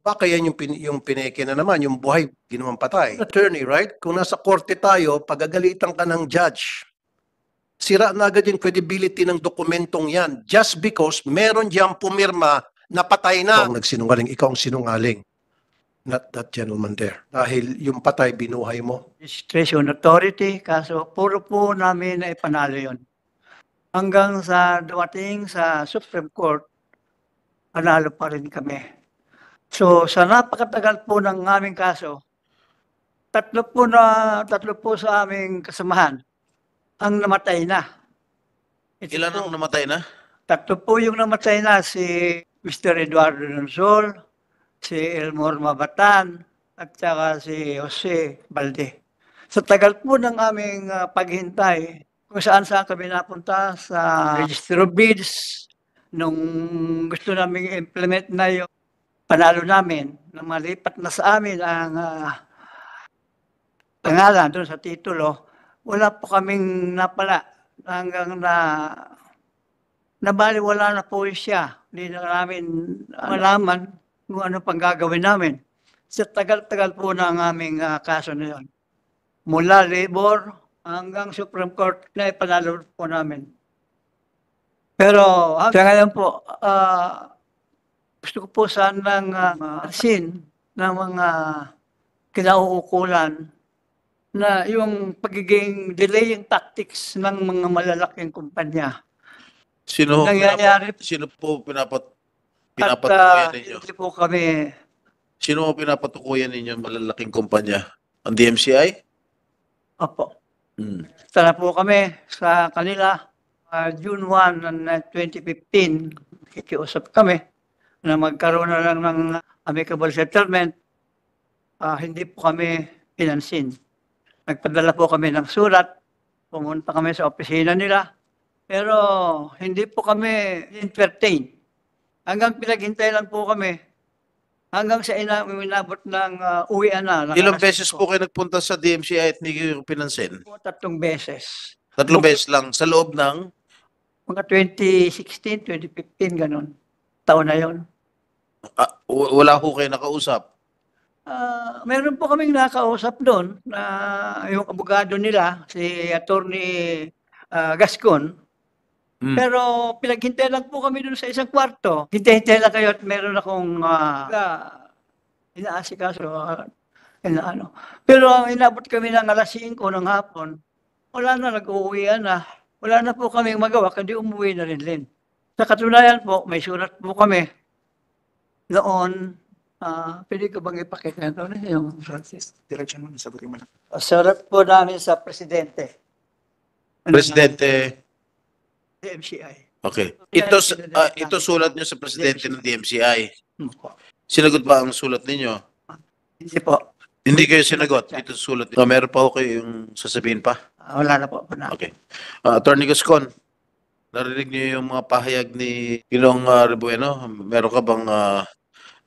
Baka yan yung, pin, yung pineke na naman, yung buhay, di naman patay. Attorney, right? Kung nasa korte tayo, pagagalitan ka ng judge, sira na agad yung credibility ng dokumentong yan just because meron diyang pumirma na patay na. Ikaw ang nagsinungaling, ikaw ang sinungaling. Not that gentleman there. Dahil yung patay, binuhay mo. Discretion authority, kaso puro po namin na ipanalo yun. Hanggang sa dumating sa Supreme Court, panalo pa rin kami. So sa napakatagal po ng aming kaso, tatlo po na tatlo po sa aming kasamahan ang namatay na. Ito Ilan po, ang namatay na? Tatlo po yung namatay na si Mr. Eduardo Nonsol, si Elmore Mabatan, at saka si Jose Balde. Sa tagal po ng aming ah, paghintay, kung saan saan kami napunta sa Register of Bids, nung gusto namin implement na yung panalo namin, na malipat na sa amin ang ah, pangalan doon sa titulo, wala po kaming napala hanggang na nabaliwala na po siya. Hindi na namin malaman kung ano pang gagawin namin. Sa tagal-tagal po ng aming ah, kaso na yun. Mula labor hanggang Supreme Court na ipanalo po namin. Pero hanggang ngayon po, ah, gusto ko po sanang uh, sin ng mga kinauukulan na yung pagiging delaying tactics ng mga malalaking kumpanya. Sino, Nangyayari pinapat, sino po pinapat, At pinapatukuyan ah, ninyo? hindi po kami, Sino mo pinapatukuyan ninyo malalaking kumpanya? Ang DMCI? opo, Hmm. tara po kami sa kanila. ah, June 1 ng ah, 2015, kikiusap kami na magkaroon na lang ng amicable settlement. Ah, hindi po kami pinansin. Nagpadala po kami ng sulat, pumunta kami sa opisina nila, pero hindi po kami entertain. Hanggang pinaghintay lang po kami hanggang sa ina inabot ng ah, uwian na. ng Ilang beses po kayo nagpunta sa DMCI at hindi kayo pinansin? Po, tatlong beses. Tatlong beses lang sa loob ng Mga 2016, 2015, ganun. Taon na yon. ah, w- wala ho kayo nakausap. Ah, meron po kaming nakausap doon na yung abogado nila, si Attorney ah, Gascon. Hmm. Pero pinaghintay lang po kami doon sa isang kwarto. Hintay-hintay lang kayo at meron akong uh, inaasikaso. Uh, inaano. Pero ang inabot kami ng alas 5 ng hapon, wala na, nag-uwian na. Wala na po kaming magawa, kundi umuwi na rin din. Sa katunayan po, may surat po kami noon. ah pwede ko bang ipakita ito? Yung Francis, diretso mo, sagutin mo na. surat po namin sa presidente. Presidente, DMCI. okay. Ito, ah, ito sulat nyo sa presidente ng DMCI. Sinagot ba ang sulat ninyo? Hindi po. Hindi kayo sinagot. Ito sulat. Oh, meron pa ako kayong sasabihin pa? Ah, wala na po. Wala. Okay. Uh, Attorney Gascon, narinig niyo yung mga pahayag ni Ginoong uh, Rebueno? Meron ka bang uh,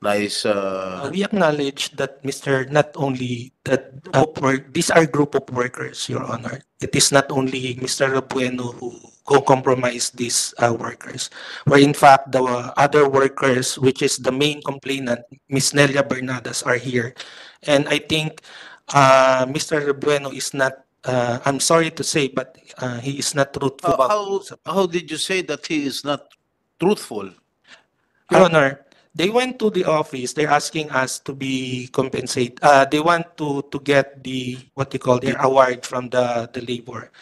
nice uh, Uh, we acknowledge that Mr. not only that uh, these are group of workers, Your Honor. It is not only Mr. Bueno who who compromised these uh, workers. Where in fact the uh, other workers, which is the main complainant, Ms. Nelia Bernadas, are here. And I think uh, Mr. Bueno is not. Uh, I'm sorry to say, but uh, he is not truthful. how, how, how did you say that he is not truthful? Your Honor, they went to the office, they're asking us to be compensated. uh, they want to, to get the, what you call, their award from the, the labor.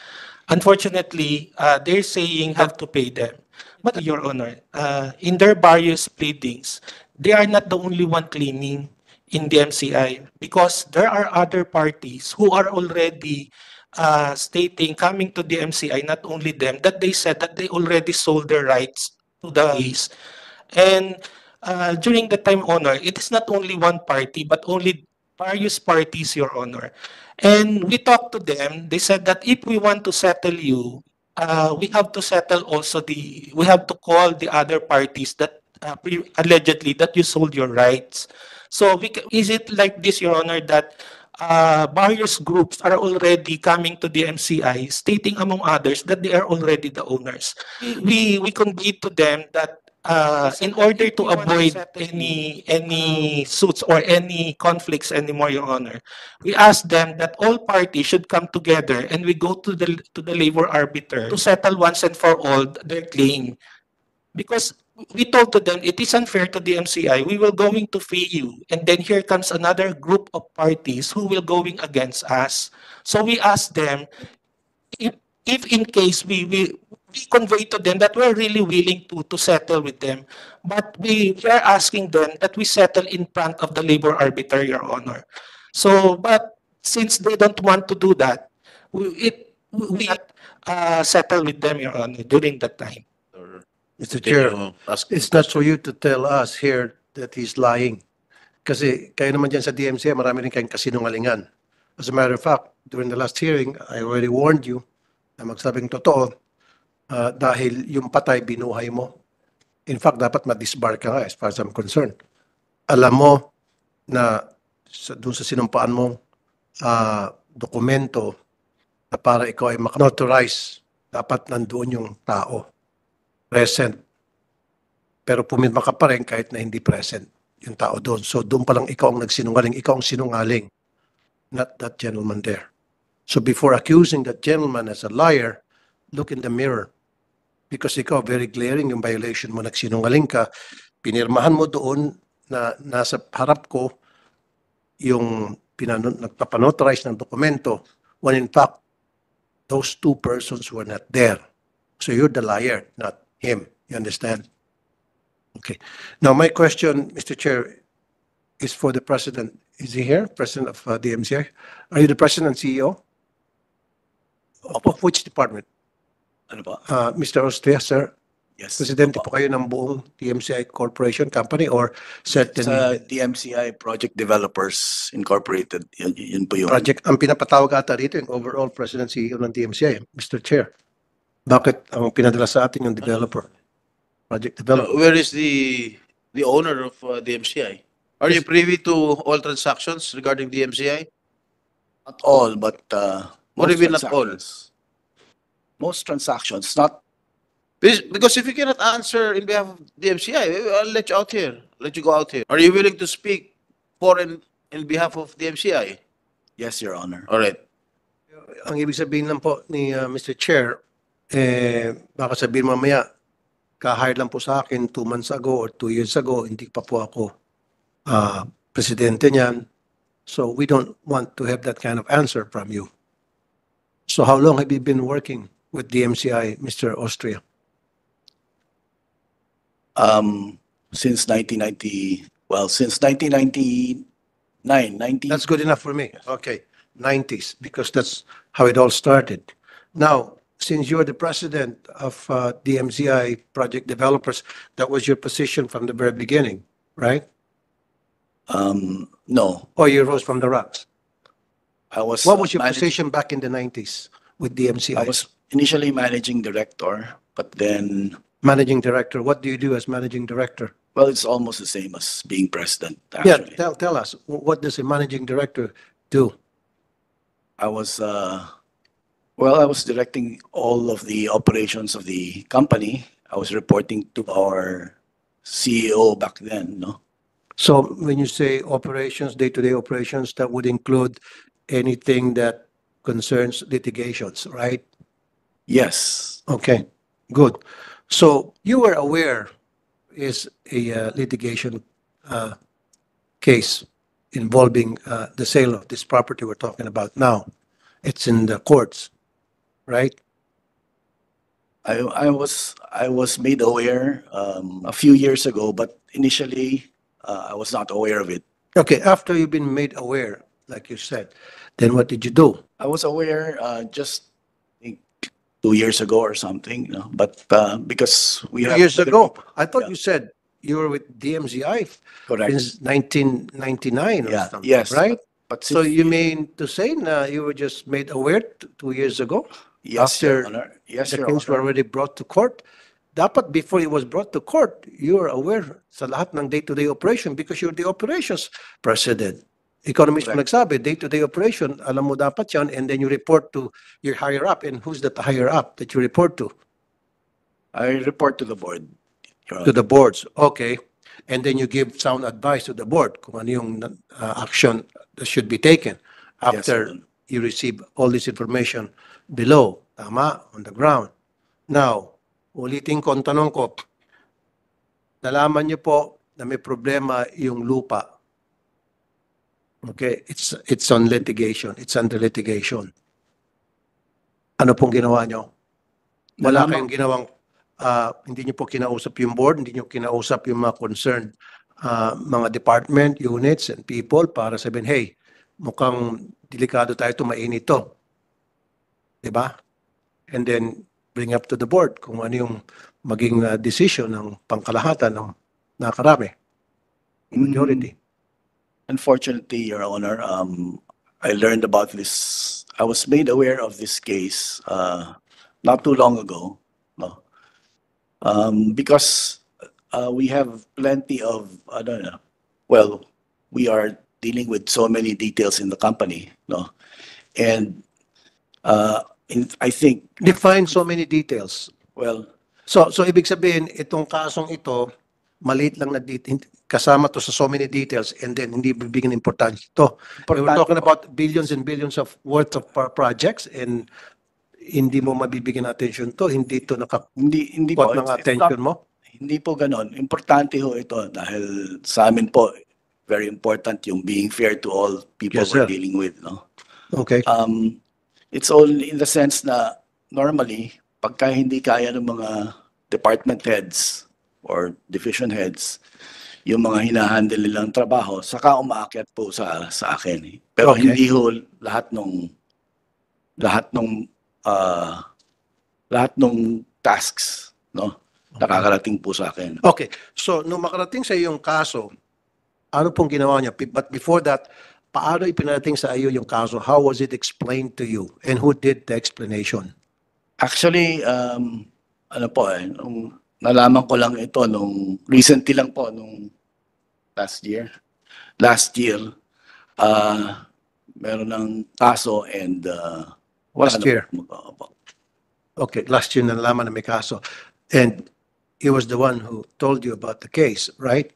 Unfortunately, uh, they're saying have to pay them. But Your Honor, uh, in their various pleadings, they are not the only one claiming in the MCI because there are other parties who are already uh, stating, coming to the MCI, not only them, that they said that they already sold their rights to the case. And uh, during the time honor, it is not only one party, but only various parties, Your Honor. And we talked to them. They said that if we want to settle you, uh, we have to settle also the, we have to call the other parties that uh, allegedly that you sold your rights. So we, is it like this, Your Honor, that uh, various groups are already coming to the MCI stating among others that they are already the owners? We, we conveyed to them that uh, in order to avoid any any suits or any conflicts anymore, Your Honor, we asked them that all parties should come together and we go to the to the labor arbiter to settle once and for all their claim. Because we told to them it is unfair to the MCI. We will going to pay you, and then here comes another group of parties who will going against us. So we asked them if if in case we we we convey to them that we're really willing to to settle with them, but we we are asking them that we settle in front of the labor arbiter, Your Honor. So, but since they don't want to do that, we it we uh, settle with them, Your Honor, during that time. Mr. Chair, ask- it's not for you to tell us here that he's lying. Kasi kayo naman dyan sa DMCA, marami rin kayong kasinungalingan. As a matter of fact, during the last hearing, I already warned you na magsabing totoo ah, dahil yung patay binuhay mo. In fact, dapat ma-disbar ka nga as far as I'm concerned. Alam mo na sa, dun sa sinumpaan mong ah, dokumento na para ikaw ay makanotarize, dapat nandoon yung tao present. Pero pumirma ka pa rin kahit na hindi present yung tao doon. So doon pa lang ikaw ang nagsinungaling, ikaw ang sinungaling, not that gentleman there. So before accusing that gentleman as a liar, look in the mirror. Because ikaw, very glaring yung violation mo, nagsinungaling ka, pinirmahan mo doon na nasa harap ko yung pinan- nagpapanotarize ng dokumento when in fact, those two persons were not there. So you're the liar, not him. You understand? Okay. Now, my question, Mr. Chair, is for the president. Is he here, president of uh, the MCI? Are you the president and CEO? Of of which department? Ano ba? Uh, Mr. Austria, sir, Yes. presidente Opo. po kayo ng buong DMCI Corporation Company or certain Sa DMCI Project Developers Incorporated, yun, yun po yun. project? Ang pinapatawag ata dito yung overall president CEO ng DMCI, Mr. Chair. Bakit ang pinadala sa atin yung developer? Project Uh, developer. Where is the the owner of uh, the MCI? Are you privy to all transactions regarding the MCI? Not all, but uh, What do you mean not all? Most transactions, not, Because because if you cannot answer in behalf of the MCI, I'll let you out here. Let you go out here. Are you willing to speak for and in behalf of the MCI? yes, Your Honor. All right. ang ibig sabihin lang po ni uh, Mr. Chair, eh, baka sabihin mamaya, ka-hire lang po sa akin two months ago or two years ago, hindi pa po ako ah, presidente niyan. So we don't want to have that kind of answer from you. So how long have you been working with the MCI, Mr. Austria? Um, since 1990, well, since 1999, 90. That's good enough for me. Okay, 90s, because that's how it all started. Now, since you're the president of uh, DMCI Project Developers, that was your position from the very beginning, right? Um, no, Or you rose from the ranks? I was. What was your managing- position back in the 90s with I DMCI? was initially managing director, but then, Managing director, what do you do as managing director? well, it's almost the same as being president, Yeah, actually. tell, tell us, wh- what does a managing director do? I was, uh, well, I was directing all of the operations of the company. I was reporting to our CEO back then, no? So when you say operations, day-to-day operations, that would include anything that concerns litigations, right? Yes, Okay, good. So you were aware is a uh, litigation uh, case involving uh, the sale of this property we're talking about now. It's in the courts, right? I, I was, I was made aware, um, a few years ago, but initially, uh, I was not aware of it. Okay, after you've been made aware, like you said, then what did you do? I was aware, uh, just think, two years ago or something, you know, but, uh, because we have. Years ago, people- I thought Yeah. you said you were with DMZI Correct, since 1999 or yeah, something, yes. right? But So since- you mean to say na you were just made aware t- two years ago? Yes, Your after Honor. Yes, The Your case were Honor. already brought to court. Dapat before it was brought to court, you were aware sa lahat ng day-to-day operation because you're the operations president. Ikaw na mismo Correct. nagsabi, day-to-day operation, alam mo dapat yan, and then you report to your higher up. And who's that higher up that you report to? I report to the board. Your To Honor. the boards, okay. And then you give sound advice to the board kung ano yung uh, action should be taken Yes, after Honor. you receive all this information below, tama, on the ground. Now, ulitin ko ang tanong ko, nalaman niyo po na may problema yung lupa. Okay, it's it's on litigation, it's under litigation. Ano pong ginawa niyo? Wala Nalaman- kayong ginawang, ah, hindi niyo po kinausap yung board, hindi niyo kinausap yung mga concerned ah, mga department, units, and people para sabihin, hey, mukhang delikado tayo ito, mainit to. Diba? And then bring up to the board kung ano yung maging ah, decision ng pangkalahatan ng nakarami, majority. Unfortunately, Your Honor, um, I learned about this, I was made aware of this case, uh, not too long ago, no? Um, because, uh, we have plenty of, I don't know, well, we are dealing with so many details in the company, no? And, uh, in, I think, Define so many details. well, So, so ibig sabihin, itong kasong ito, maliit lang na kasama to sa so many details and then hindi bibigyan importance ito. We were Importante talking about billions and billions of worth of pro- projects and hindi mo mabibigyan attention to, hindi ito nakakuha hindi, hindi po. ng it's- it's attention not- mo. Hindi po ganon. Importante ho ito dahil sa amin po, very important yung being fair to all people Yes, we're sir. dealing with. No? Okay. Um, it's only in the sense na normally, pagka hindi kaya ng mga department heads or division heads, yung mga hinahandle nilang trabaho, saka umaakyat po sa sa akin. eh. Pero Okay. hindi ho lahat nung lahat nung ah, lahat nung tasks, no? Nakakarating po sa akin. Okay. So, nung makarating sa iyo yung kaso, ano pong ginawa niya? But before that, paano ipinarating sa iyo yung kaso? How was it explained to you? And who did the explanation? Actually, um, ano po eh, nung nalaman ko lang ito nung recently lang po nung last year. Last year, uh, meron ng kaso and uh, Last na year? Opo. Okay, last year na nalaman na may kaso. And he was the one who told you about the case, right?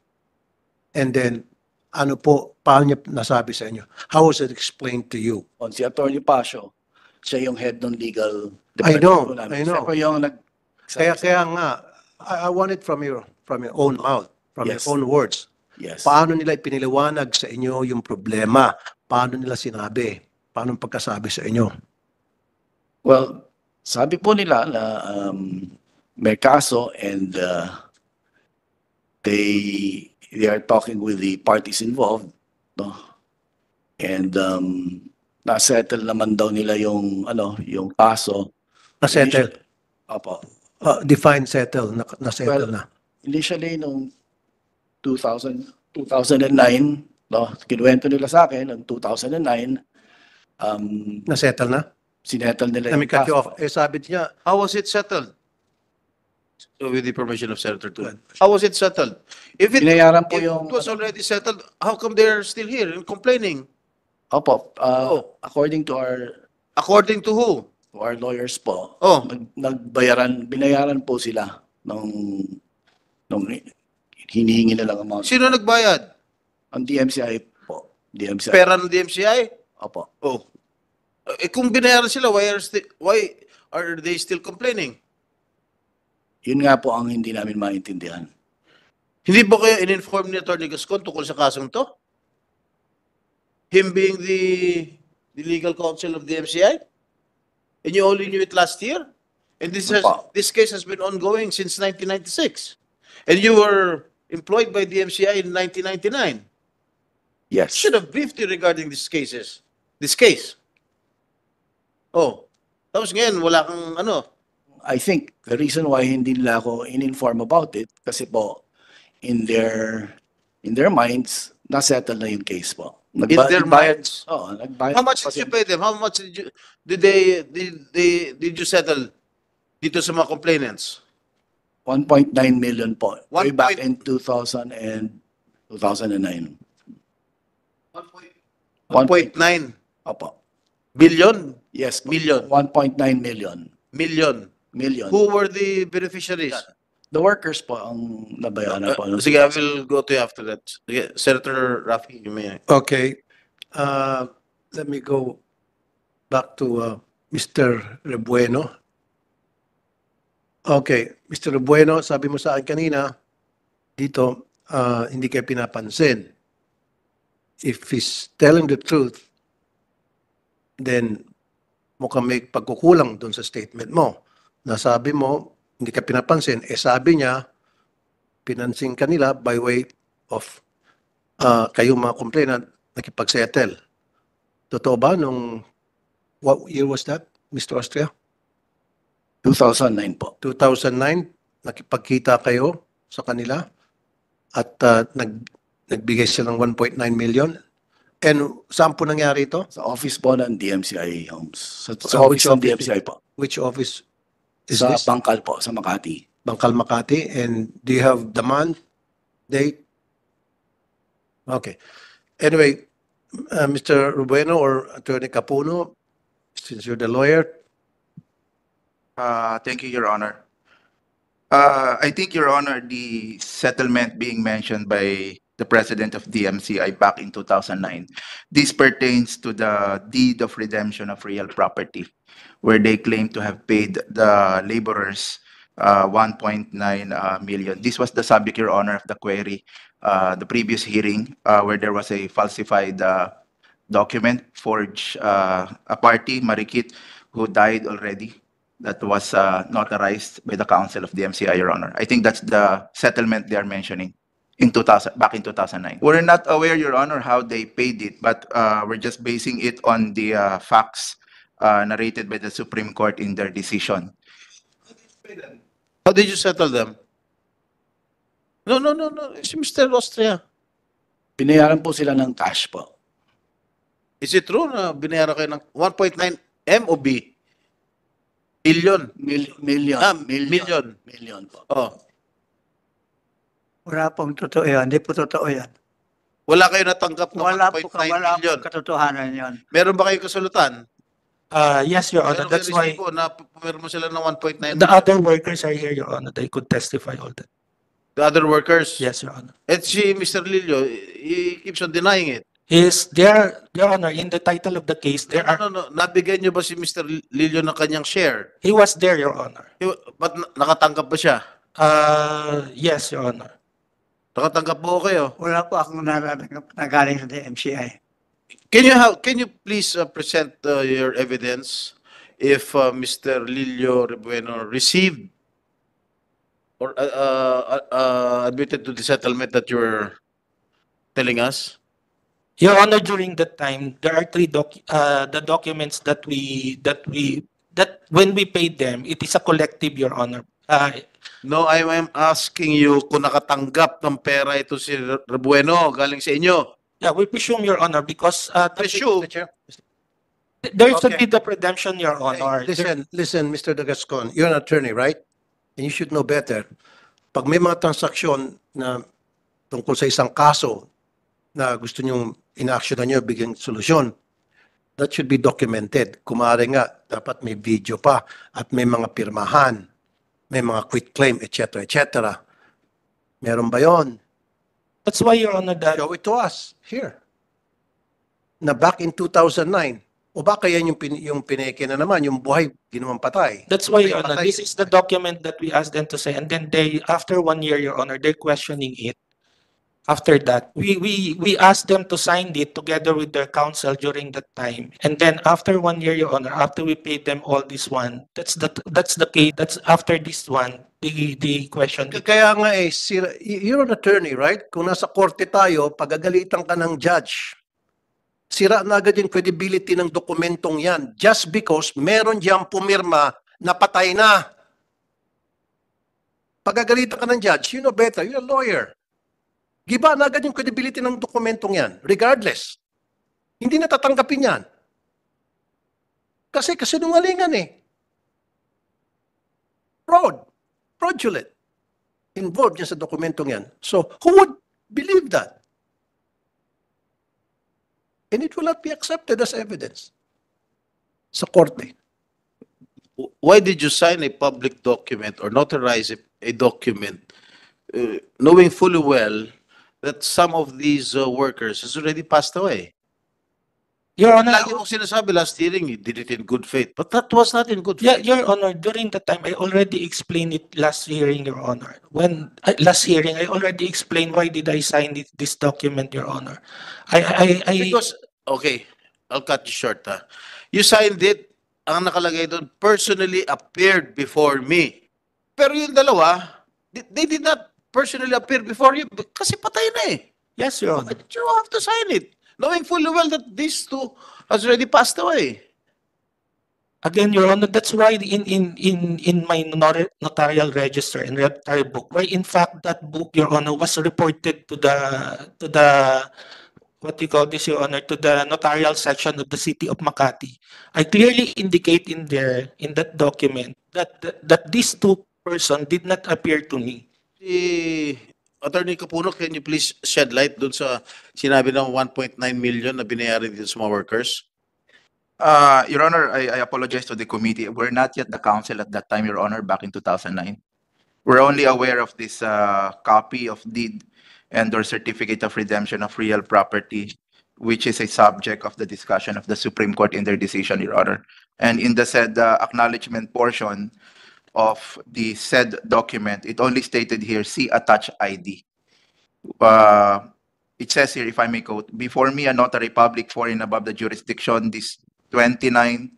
And then, ano po, paano niya nasabi sa inyo? How was it explained to you? On si Attorney Pasio, siya yung head ng legal I know, po namin. I know. Siya po yung nag... Kaya, kaya nga, I, I want it from your, from your own mouth, from Yes. your own words. Yes. Paano nila ipiniliwanag sa inyo yung problema? Paano nila sinabi? Paano pagkasabi sa inyo? Well, sabi po nila na um, may kaso and uh, they they are talking with the parties involved, no? And um, na-settle naman daw nila yung ano, yung kaso. Na-settle. Opo. Uh, define settle, na, na-settle Well, na. Initially nung 2000 2009, no, kinuwento nila sa akin noong 2009 um Na-settle na? sinettle nila Let me yung cut you off. Eh, sabi niya, How was it settled? So with the permission of Senator Tuan. How was it settled? If it, Binayaran po if yung it was already settled, how come they're still here and complaining? Opo, uh, Oh. according to our According to who? to our lawyers po, Oh. nag, nagbayaran, binayaran po sila nung, nung hinihingi na lang amount. Sino nagbayad? Ang DMCI po. DMCI. Pera ng DMCI? Opo. Oh. Eh kung binayaran sila, why are, sti- why are they still complaining? Yun nga po ang hindi namin maintindihan. Hindi ba kayo in-inform ni Atty. Gascon tungkol sa kasong to? Him being the, the legal counsel of the MCI? And you only knew it last year? And this has, this case has been ongoing since 1996. And you were employed by the MCI in 1999. Yes. Should have briefed you regarding these cases. This case. Oh. Tapos ngayon, wala kang ano. I think the reason why hindi nila ako in-inform about it kasi po in their in their minds nasettle na yung case po. In their minds. Oo, nagbayad. How much did you pay them? How much did you, did they, did they, did you settle dito sa mga complainants? 1.9 million po. Way One back point- in 2000 and 2009. 1.9 Opo. billion? Yes. po. Million. 1.9 million. Million. Million. Who were the beneficiaries? The workers po ang nabayaran po. Uh, sige, I will go to you after that. Sige, Senator Rafi, you may. Okay. Uh, let me go back to uh, Mr. Rebueno. Okay, Mr. Rebueno, sabi mo sa akin kanina, dito, uh, hindi kayo pinapansin. If he's telling the truth, then mukhang may pagkukulang doon sa statement mo. Nasabi mo, hindi ka pinapansin. Eh sabi niya, pinansin kanila by way of uh, kayong mga complainant nakipag-settle. Totoo ba nung, what year was that, Mr. Austria? 2009 po. 2009, nakipagkita kayo sa kanila at uh, nag, nagbigay sila ng 1.9 million. And saan po nangyari ito? Sa office po ng DMCI Homes. Sa, Sa sa office ng? DMCI po. Which office is Sa this? Bangkal po, sa Makati. Bangkal Makati. And do you have the month, date? Okay. Anyway, uh, Mr. Rubueno or Attorney Capuno, since you're the lawyer, Uh, Thank you, Your Honor. Uh, I think, Your Honor, the settlement being mentioned by the president of DMCI back in 2009, this pertains to the deed of redemption of real property, where they claim to have paid the laborers uh, 1.9 uh, million. This was the subject, Your Honor, of the query, uh, the previous hearing, uh, where there was a falsified uh, document forged uh, a party, Marikit, who died already that was notarized by the council of the MCI, Your Honor. I think that's the settlement they are mentioning in 2000, back in 2009. We're not aware, Your Honor, how they paid it, but uh, we're just basing it on the uh, facts uh, narrated by the Supreme Court in their decision. How did you settle them? No, no, no, no. Si Mr. Austria. Binayaran po sila ng cash po. Is it true na binayaran kayo ng 1.9 M o B? Billion. Mil- million. Ah, million. Million po. Oh. Wala pong totoo yan. Hindi po totoo yan. Wala kayo natanggap ng Wala po 1.9 ka, wala million. po katotohanan yan. Meron ba kayong kasulutan? Uh, yes, Your Honor. Meron That's kayo why resibo na pumirma sila ng 1.9 the other workers are here, Your Honor. They could testify all that. The other workers? Yes, Your Honor. And si Mr. Lillo, he keeps on denying it. Is there, Your Honor, in the title of the case, there are, No, no, no. Nabigyan niyo ba si Mr. Lillo ng kanyang share? he was there, Your Honor. He- Ba't na- nakatanggap ba siya? Uh, yes, Your Honor. Nakatanggap po kayo? Wala po akong naratanggap na galing sa DMCI. Can you have, can you please uh, present uh, your evidence if uh, Mr. Lillo Rebueno received or uh, uh, uh, admitted to the settlement that you're telling us? Your Honor, during that time, there are three doc, uh, the documents that we, that we, that when we paid them, it is a collective, Your Honor. Uh, No, I am asking you kung nakatanggap ng pera ito si Rebueno galing sa inyo. yeah, we presume, Your Honor, because, uh, the- Presume. Mr. Chair. there should Okay. be the redemption, Your Honor. Hey, listen, listen, Mr. Dagascon, you're an attorney, right? And you should know better. Pag may mga transaksyon na tungkol sa isang kaso na gusto nyong ina-action nyo, bigyan solusyon, that should be documented. Kumari nga, dapat may video pa at may mga pirmahan, may mga quit claim, etc., etc. Meron ba yon? That's why, Your Honor, that Show it to us, here. Na back in 2009, o baka yan yung, pin, yung pineke na naman, yung buhay, di naman patay. That's why, Your Honor, patay. this is the document that we asked them to say, and then they, after one year, Your Honor, they're questioning it. After that, we, we, we asked them to sign it together with their counsel during that time. And then after one year, Your Honor, after we paid them all this one, that's the, that's the case, that's after this one, the, the question. Kaya nga eh, sira, y- you're an attorney, right? Kung nasa korte tayo, pagagalitan ka ng judge, sira na agad yung credibility ng dokumentong yan just because meron diyang pumirma na patay na. Pagagalitan ka ng judge, you know better, you're a lawyer. Giba na agad yung credibility ng dokumentong yan, regardless. Hindi natatanggapin yan. Kasi kasinungalingan eh. Fraud. Fraudulent. Involved yan sa dokumentong yan. So, who would believe that? And it will not be accepted as evidence sa korte. Why did you sign a public document or notarize a a document, uh, knowing fully well that some of these uh, workers has already passed away. Your Honor, Lagi mong sinasabi last hearing, you did it in good faith. But that was not in good Yeah, faith. Your Honor, during the time, I already explained it last hearing, Your Honor. When, uh, last hearing, I already explained why did I sign it- this document, Your Honor. I, I, I, Because, okay, I'll cut you short ha. You signed it, ang nakalagay doon, personally appeared before me. Pero yung dalawa, they, they did not personally appear before you kasi patay na eh. yes, Your Honor. But you have to sign it, knowing fully well that these two has already passed away. Again, Your Honor, that's why in, in, in, in my notari- notarial register and notary book, why in fact that book, Your Honor, was reported to the, to the, what you call this, Your Honor, to the notarial section of the city of Makati. I clearly indicate in there, in that document, that, that, that these two person did not appear to me. Si Attorney Capuno, can you please shed light doon sa sinabi ng 1.9 million na binayaran dito sa mga workers? Uh, Your Honor, I, I apologize to the committee. We're not yet the council at that time, Your Honor, back in 2009. We're only aware of this uh, copy of deed and or certificate of redemption of real property, which is a subject of the discussion of the Supreme Court in their decision, Your Honor. And in the said uh, acknowledgement portion of the said document, it only stated here, see attached ID. Uh, it says here, if I may quote, before me, a notary public for and above the jurisdiction, this 29,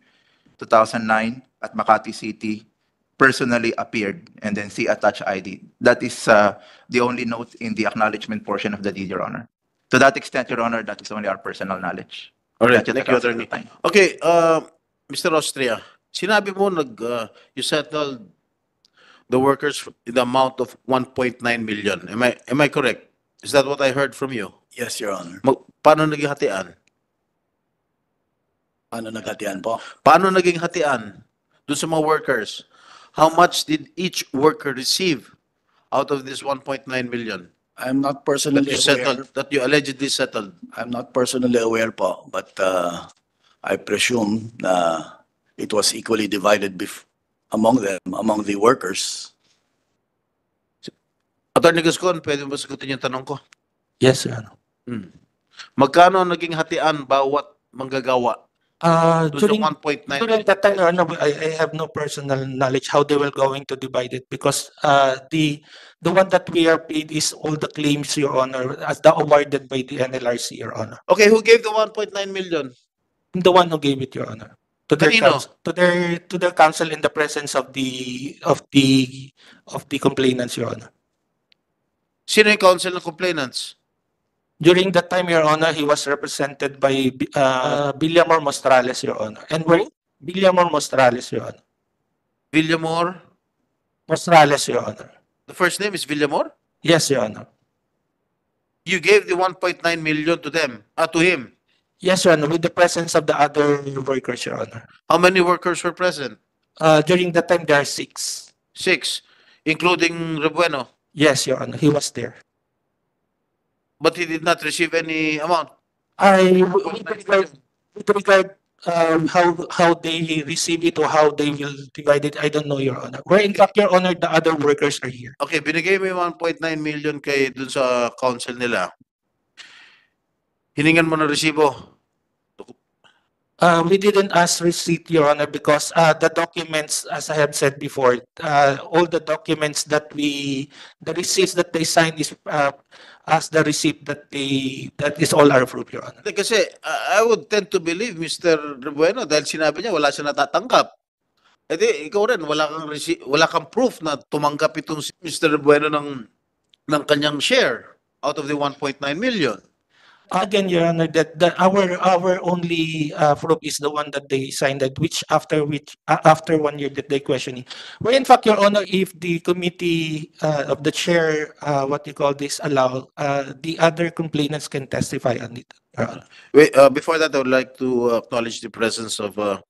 2009, at Makati City, personally appeared, and then see attached ID. That is uh, the only note in the acknowledgement portion of the deed, Your Honor. To that extent, Your Honor, that is only our personal knowledge. All right, thank you, Attorney. Okay, uh, Mr. Austria, sinabi mo nag, uh, you settled the workers in the amount of 1.9 million. Am I, am I correct? Is that what I heard from you? Yes, Your Honor. Mag, paano naging hatian? Ano naghatian po? Paano naging hatian doon sa mga workers? How much did each worker receive out of this 1.9 million I'm not that personally you aware. settled, that you allegedly settled? I'm not personally aware po, but uh, I presume na it was equally divided bef- among them, among the workers. Attorney Gascon, pwede mo ba sagutin yung tanong ko? Yes, Your Honor. Hmm. Magkano naging hatian bawat manggagawa Uh, during, 1.9 during that time, Your Honor, I, I have no personal knowledge how they were going to divide it because uh, the the one that we are paid is all the claims, Your Honor, as the awarded by the NLRC, Your Honor. Okay, who gave the 1.9 million? I'm the one who gave it, Your Honor. To their Kanino? counsel, to their to their counsel in the presence of the of the of the complainants, Your Honor. Sino yung counsel ng complainants? During that time, Your Honor, he was represented by uh, Villamor Mostrales, Your Honor. And where Villamor Mostrales, Your Honor. Villamor? Mostrales, Your Honor. The first name is Villamor? Yes, Your Honor. You gave the 1.9 million to them, ah, to him. Yes, Your Honor, with the presence of the other workers, Your Honor. How many workers were present? Uh, during that time, there are six. Six, including Rebueno. Yes, Your Honor, he was there. But he did not receive any amount. I, with regard, with regard, um, how, how they receive it or how they will divide it, I don't know, Your Honor. Where in fact, Your Honor, the other workers are here. Okay, binigay mo yung 1.9 million kay dun sa council nila. Hiningan mo ng resibo. Uh, we didn't ask receipt, Your Honor, because, uh, the documents, as I have said before, uh, all the documents that we, the receipts that they signed is, uh, as the receipt that they, that is all our proof, Your Honor. Hindi, Kasi uh, I would tend to believe Mr. Rebueno dahil sinabi niya wala siya natatanggap. E di, ikaw rin, wala kang, resi- wala kang proof na tumanggap itong si Mr. Rebueno ng, ng kanyang share out of the 1.9 million. Again, Your Honor, that, that our, our only, uh, proof is the one that they signed, that which after which, uh, after one year that they questioning. Where in fact, Your Honor, if the committee, uh, of the chair, uh, what you call this, allow, uh, the other complainants can testify on it, Your Honor. Wait, uh, before that, I would like to uh, acknowledge the presence of uh,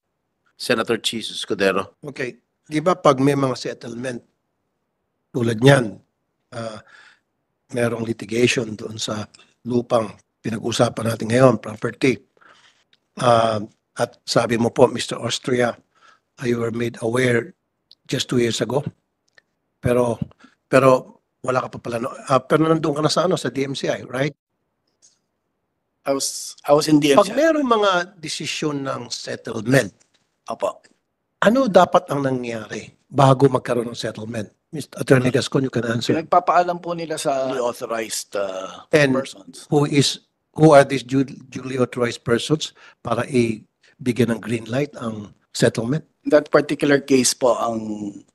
Senator Chis Escudero. Okay, di ba pag may mga settlement tulad niyan, ah, merong litigation doon sa lupang pinag-usapan natin ngayon, property. Ah, at sabi mo po, Mr. Austria, ah, you were made aware just two years ago Pero, pero wala ka pa pala. No? Ah, pero nandun ka na sa ano, sa DMCI, right? I was, I was in Pag DMCI. meron mga desisyon ng settlement, Opo. ano dapat ang nangyari bago magkaroon ng settlement? Mr. Attorney Gascon, you can answer. Pinagpapaalam po nila sa authorized uh, And persons. who is who are these du- duly authorized persons para i-bigyan ng green light ang settlement? In that particular case po, ang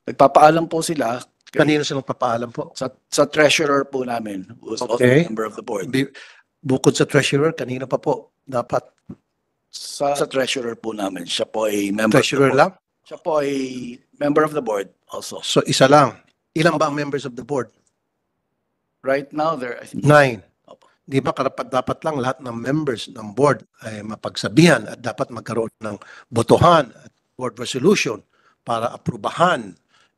nagpapaalam po sila kay- Kanino silang papaalam po? sa, sa treasurer po namin, who is also Okay. a member of the board. Bi- Bukod sa treasurer, kanino pa po? Dapat Sa, sa treasurer po namin, siya po ay member treasurer of the board. lang? Siya po ay member of the board also. So isa lang. Ilan ba ang members of the board? Right now, there, I think, Nine. Di ba karapat dapat lang lahat ng members ng board ay mapagsabihan at dapat magkaroon ng botohan at board resolution para aprubahan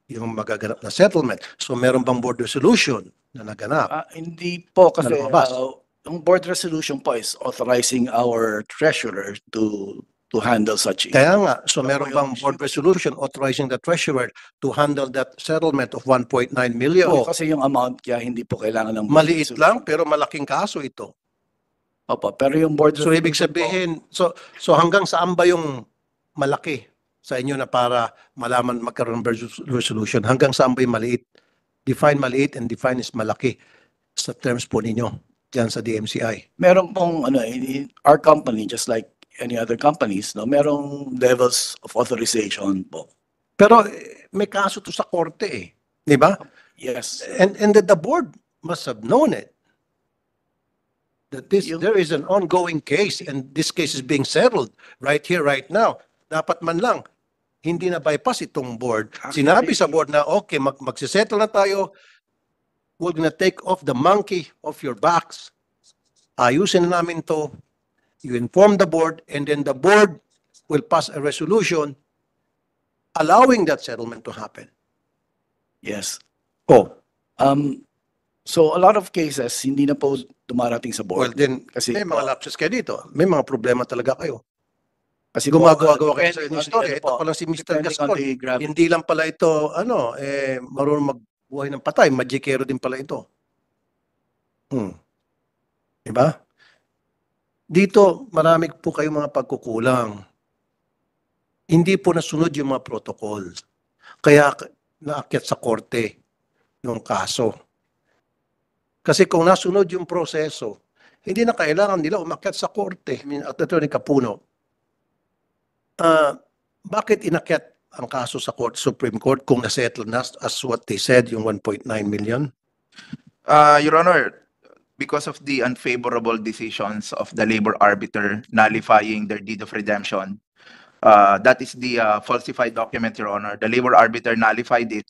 yung magaganap na settlement. So meron bang board resolution na naganap? ah, hindi po kasi Nalabas. uh, ang board resolution po is authorizing our treasurer to to handle such Kaya nga, so meron bang board resolution authorizing the treasurer to handle that settlement of 1.9 million? Oo, kasi yung amount kaya hindi po kailangan ng board Maliit resolution. lang pero malaking kaso ito. Opo, pero yung board So ibig sabihin, so so hanggang saan ba yung malaki sa inyo na para malaman magkaroon ng res- resolution? Hanggang saan ba yung maliit? Define maliit and define is malaki sa terms po ninyo diyan sa DMCI. meron pong ano in, in our company just like any other companies no merong levels of authorization po Pero eh, may kaso to sa korte eh. Di ba? yes And and that the board must have known it. That this Yung- there is an ongoing case and this case is being settled right here, right now. Dapat man lang hindi na bypass itong board. Sinabi sa board na okay, mag magsisettle na tayo. We're gonna take off the monkey off your backs. Ayusin na namin to. You inform the board and then the board will pass a resolution allowing that settlement to happen. yes Oh, um so a lot of cases hindi na po dumarating sa well board then kasi May mga lapses kayo dito. May mga problema talaga kayo. kasi Gumagawa-gawa kayo sa inyong story. ano Ito pala si Mr. Gascon. Hindi lang pala ito, ano, eh, marunong magbuhay ng patay. Magikero din pala ito. Hmm. Diba? Dito, marami po kayong mga pagkukulang. Hindi po nasunod yung mga protocol. Kaya naakyat sa korte yung kaso. Kasi kung nasunod yung proseso, hindi na kailangan nila umakyat sa korte. I mean, at Attorney Capuno, ah, bakit inakyat ang kaso sa court, Supreme Court kung nasettle na as what they said, yung 1.9 million? Uh, Your Honor, because of the unfavorable decisions of the labor arbiter nullifying their deed of redemption, uh, that is the uh, falsified document, Your Honor. The labor arbiter nullified it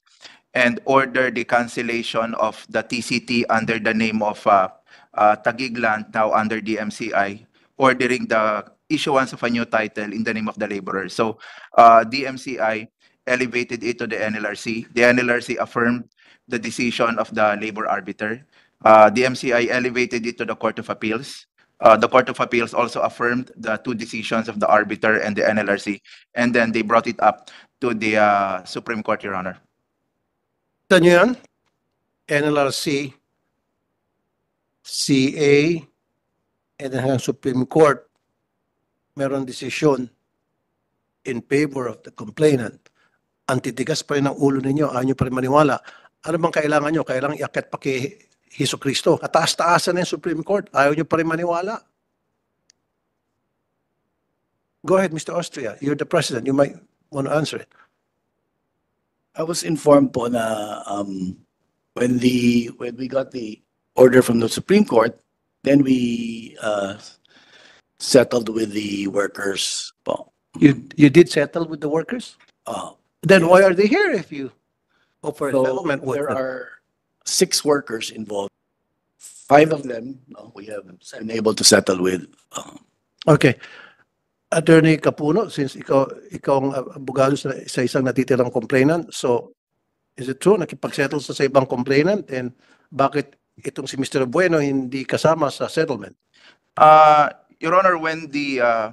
and ordered the cancellation of the TCT under the name of uh, uh, Tagigland, now under the MCI, ordering the issuance of a new title in the name of the laborer. So uh, DMCI elevated it to the NLRC. The NLRC affirmed the decision of the labor arbiter. Uh, the MCI elevated it to the Court of Appeals. Uh, the Court of Appeals also affirmed the two decisions of the arbiter and the NLRC, and then they brought it up to the uh, Supreme Court, Your Honor. Kita? NLRC, CA, and hanggang Supreme Court, meron desisyon in favor of the complainant. Antitigas pa rin ang ulo ninyo, ayaw nyo pa rin maniwala. Ano bang kailangan nyo? Kailangan iakyat pa kay Heso Kristo. Kataas-taasan na yung Supreme Court. Ayaw nyo pa rin maniwala. Go ahead, Mr. Austria. You're the president. You might want to answer it. I was informed po na um, when the when we got the order from the Supreme Court, then we uh, settled with the workers po. You, you did settle with the workers? Uh, Then why are they here if you offer a so settlement with there them? are six workers involved. Five of them no, we have been able to settle with. um, Okay. Attorney Capuno, since ikaw, ikaw ang abogado sa, sa isang natitirang complainant, so is it true nakipag-settle sa, sa ibang complainant and bakit itong si Mr. Bueno hindi kasama sa settlement? Uh, Your Honor, when the uh,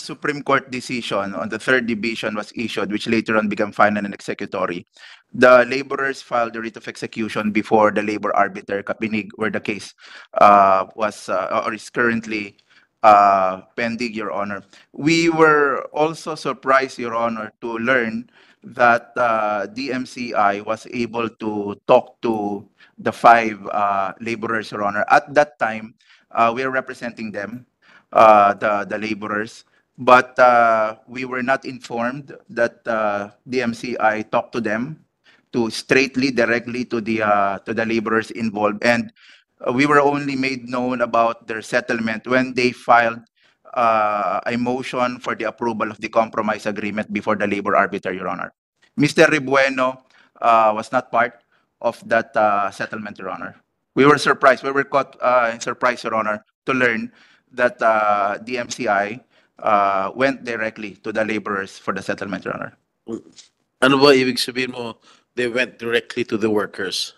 Supreme Court decision on the third division was issued, which later on became final and executory, the laborers filed the writ of execution before the labor arbiter, Kapinig, where the case uh, was uh, or is currently uh, pending, Your Honor. We were also surprised, Your Honor, to learn that uh, DMCI was able to talk to the five uh, laborers, Your Honor. At that time, uh, we were representing them, uh, the, the laborers, but uh, we were not informed that uh, DMCI talked to them to straightly, directly to the, uh, to the laborers involved. And uh, we were only made known about their settlement when they filed uh, a motion for the approval of the compromise agreement before the labor arbiter, Your Honor. Mr. Ribueno uh, was not part of that settlement, Your Honor. We were surprised, we were caught in surprise, Your Honor, to learn that DMCI uh, went directly to the laborers for the settlement, Your Honor. Ano ba ibig sabihin mo, they went directly to the workers?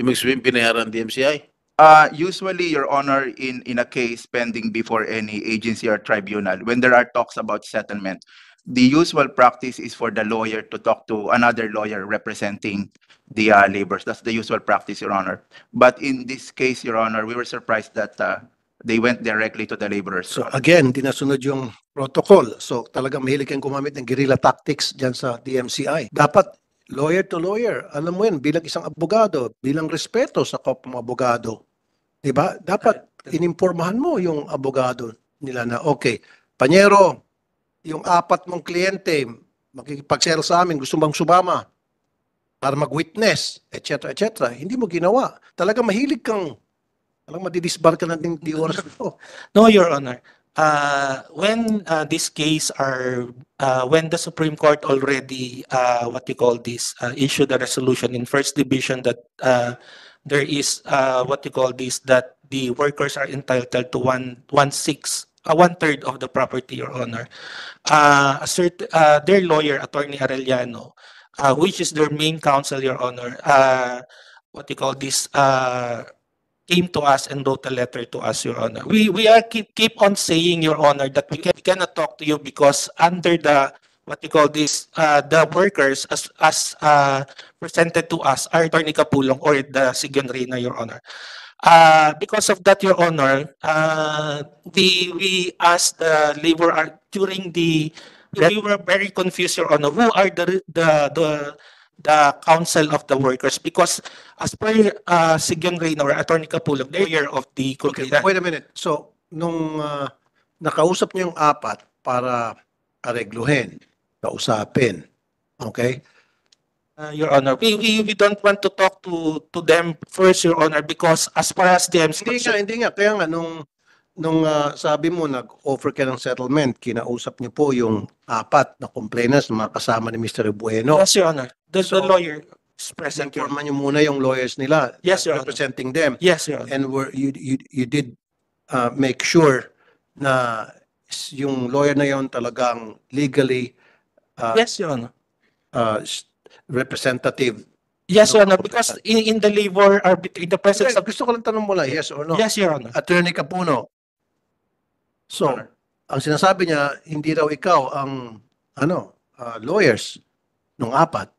Ibig sabihin, binayaran DMCI? Uh, usually, Your Honor, in, in a case pending before any agency or tribunal, when there are talks about settlement, the usual practice is for the lawyer to talk to another lawyer representing the uh, laborers. That's the usual practice, Your Honor. But in this case, Your Honor, we were surprised that uh, they went directly to the laborers. So again, di nasunod yung protocol. So talagang mahilig kang gumamit ng guerrilla tactics dyan sa DMCI. Dapat lawyer to lawyer. Alam mo yun, bilang isang abogado, bilang respeto sa kapwa abogado. Di ba? Dapat inimpormahan mo yung abogado nila na, okay, Panyero, yung apat mong kliyente, makikipagsell sa amin, gusto bang sumama para mag-witness, etc., etc. Hindi mo ginawa. Talaga mahilig kang, talagang madidisbar ka na din di oras ito. No, Your Honor. Uh, when uh, this case are uh, when the Supreme Court already uh, what you call this uh, issued a resolution in first division that uh, there is uh, what you call this that the workers are entitled to one one six uh, one third of the property, Your Honor. Uh, a cert, uh, their lawyer, Attorney Arellano, uh, which is their main counsel, Your Honor, uh, what you call this, uh, came to us and wrote a letter to us, Your Honor. We, we are keep, keep on saying, Your Honor, that we, can, we cannot talk to you because under the, what you call this, uh, the workers as, as, uh, presented to us are Attorney Kapulong or the Sigon Reyna, Your Honor. Uh, because of that, Your Honor, uh, we, we asked the labor, during the, we were very confused, Your Honor, who are the, the, the, the council of the workers? Because as per, uh, Sigon Reyna or Attorney Kapulong, they're aware of the Okay, wait a minute. So, nung ah, nakausap niyo yung apat para aregluhin, kausapin, okay? Uh, Your Honor, we, we, we don't want to talk to, to them first, Your Honor, because as far as them. Hindi nga, hindi nga. Kaya nga, nung, nung ah, sabi mo, nag-offer ka ng settlement, kinausap niyo po yung apat na complainants na mga kasama ni Mr. Bueno. Yes, Your Honor. The, the So, lawyer is present, Your Informan Honor. niyo muna yung lawyers nila Yes, Your Honor. representing them. Yes, Your Honor. And were, you, you, you did uh, make sure na s- yung lawyer na yon talagang legally uh, Yes, Your Honor. uh, s- representative. Yes, Your No, Honor, because in, in the labor arbit, in the presence of, Gusto ko lang tanong mo lang, yes or no? yes, Your Honor. Attorney Capuno. So, ang sinasabi niya, hindi raw ikaw ang ano, uh, lawyers nung apat.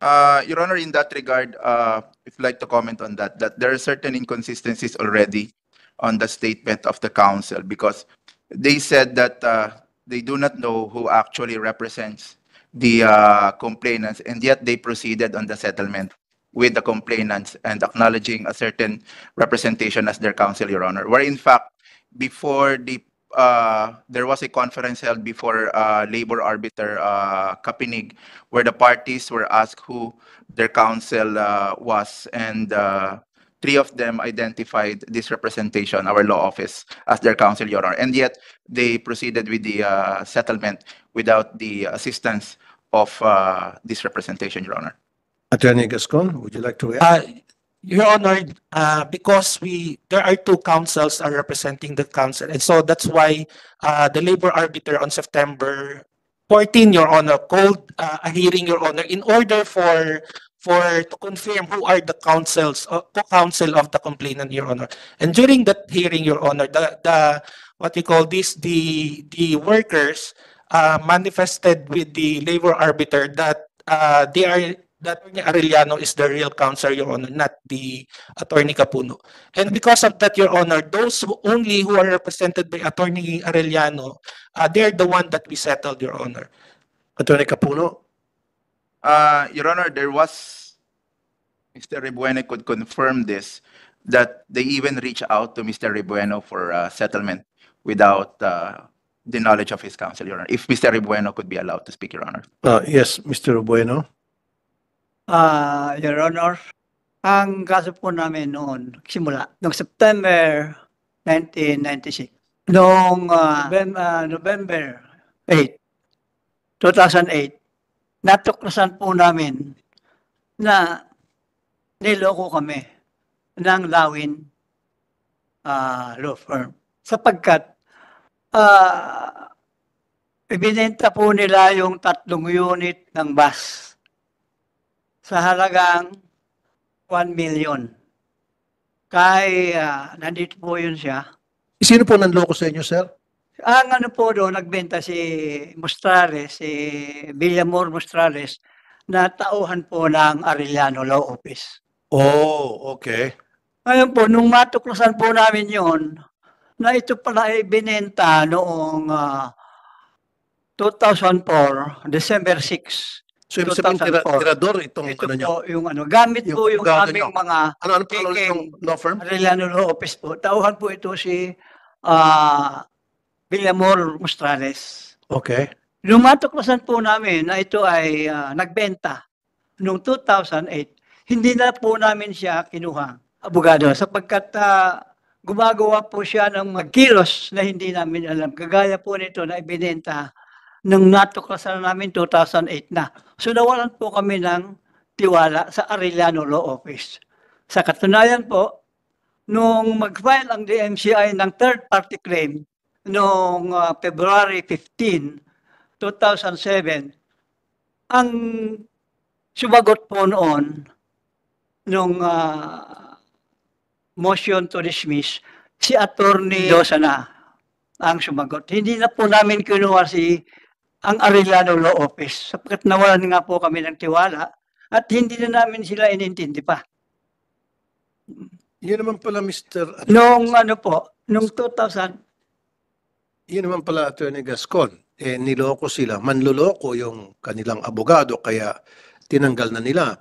Uh, Your Honor, in that regard, uh, if you'd like to comment on that, that there are certain inconsistencies already on the statement of the council because they said that uh, they do not know who actually represents the uh, complainants, and yet they proceeded on the settlement with the complainants and acknowledging a certain representation as their counsel, Your Honor. Where in fact, before the uh, there was a conference held before uh, labor arbiter uh, Kapinig, where the parties were asked who their counsel uh, was, and uh, three of them identified this representation, our law office, as their counsel, Your Honor. And yet, they proceeded with the uh, settlement without the assistance of uh, this representation, Your Honor. Attorney Gascon, would you like to react? Your Honor, uh, because we, there are two councils are representing the council, and so that's why, uh, the labor arbiter on September fourteen, Your Honor, called, uh, a hearing, Your Honor, in order for, for, to confirm who are the councils, uh, co-counsel of the complainant, Your Honor. And during that hearing, Your Honor, the, the, what you call this, the, the workers uh, manifested with the labor arbiter that uh, they are, that Attorney Arellano is the real counsel, Your Honor, not the Attorney Capuno. And because of that, Your Honor, those who- only who are represented by Attorney Arellano, uh, they're the one that we settled, Your Honor. Attorney Capuno, Uh, Your Honor, there was, Mr. Rebueno could confirm this, that they even reached out to Mr. Rebueno for uh, settlement without uh, the knowledge of his counsel, Your Honor. If Mr. Rebueno could be allowed to speak, Your Honor. uh, yes, Mr. Bueno. Ah, Your Honor, ang kaso po namin noon, simula, noong September 1996, noong ah, November 8, 2008, natuklasan po namin na niloko kami ng Lawin ah, law firm. Sapagkat ah ibinenta po nila yung tatlong unit ng bus sa halagang 1 million. Kay, ah, nandito po yun siya. Sino po nanloko sa inyo, sir? Ang ano po doon, nagbenta si Mostrales, si Villamor Mostrales, na tauhan po ng Arellano Law Office. Oh, okay. Ngayon po, nung matuklasan po namin yon na ito pala ay binenta noong ah, 2004, December 6. So, ibig sabihin, tira, 2004. tirador itong Ito ano niya. po yung ano, gamit Yung po yung abogado aming niyo. mga Ano, ano pangalan King. ng law firm? Arellano Law Office po. Tauhan po ito si ah Villamor Mostrales. Okay. Nung matuklasan po namin na ito ay ah, nagbenta noong 2008, hindi na po namin siya kinuha, abogado, sapagkat ah, gumagawa po siya ng magkilos na hindi namin alam. Kagaya po nito na ibinenta nung natuklasan namin 2008 na. So nawalan po kami ng tiwala sa Arellano Law Office. Sa katunayan po, nung mag-file ang DMCI ng third-party claim noong ah, February 15, 2007, ang sumagot po noon nung ah, motion to dismiss, si Attorney Dosana ang sumagot. Hindi na po namin kinuha si ang Arellano Law Office sapagkat nawalan nga po kami ng tiwala at hindi na namin sila inintindi pa. Yun naman pala, Mr. At- Noong ano po, noong 2000, Yun naman pala, Attorney Gascon. Eh, niloko sila. Manluloko yung kanilang abogado, kaya tinanggal na nila.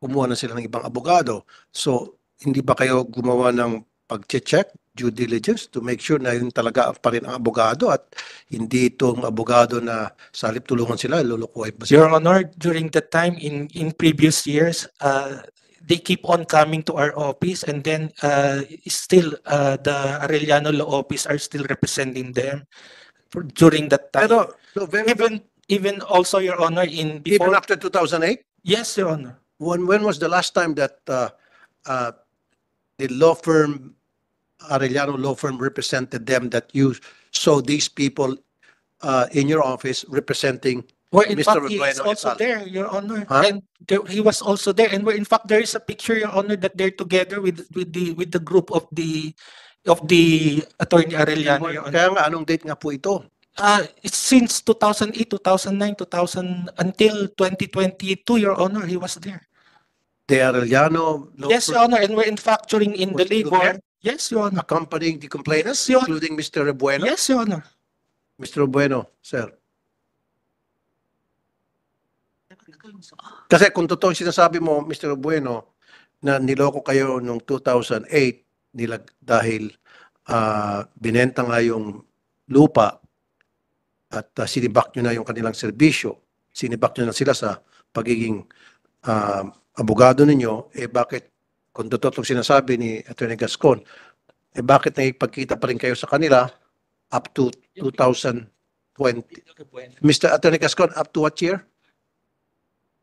Kumuha na sila ng ibang abogado. So, hindi ba kayo gumawa ng pag-check, due diligence, to make sure na yun talaga pa rin ang abogado at hindi itong abogado na sa halip tulungan sila, lulukuhay pa Your sila? Honor, during that time in in previous years, uh, they keep on coming to our office and then uh, still uh, the Arellano Law Office are still representing them for, during that time. Pero, November, even even also, Your Honor, in even before. after 2008, Yes, Your Honor. when, when was the last time that uh, uh, the law firm, Arellano Law Firm represented them that you saw these people uh, in your office representing Where in Mr. fact he is Bueno also al. there, Your Honor, Huh? and there, he was also there, and where in fact there is a picture, Your Honor, that they're together with with the with the group of the of the Attorney Arellano, Your Honor. Kaya nga, anong date nga po ito? Uh, it's since 2008, 2009, 2000 until 2022, Your Honor, he was there. The Arellano Law Yes, Your Firm Honor, and we're in factoring in the Was labor. Yes, Your Honor. accompanying the complainants, Yes, Your- including Mr. Rebueno? Yes, Your Honor. Mr. Rebueno, sir. Kasi kung totoo yung sinasabi mo, Mr. Bueno, na niloko kayo noong 2008 nilag, dahil ah, binenta nga yung lupa at ah, sinibak nyo na yung kanilang serbisyo, sinibak nyo na sila sa pagiging ah, abogado ninyo, eh bakit, kung totoo itong sinasabi ni Attorney Gascon, eh bakit nakipagkita pa rin kayo sa kanila up to 2020? Mr. Attorney Gascon, up to what year?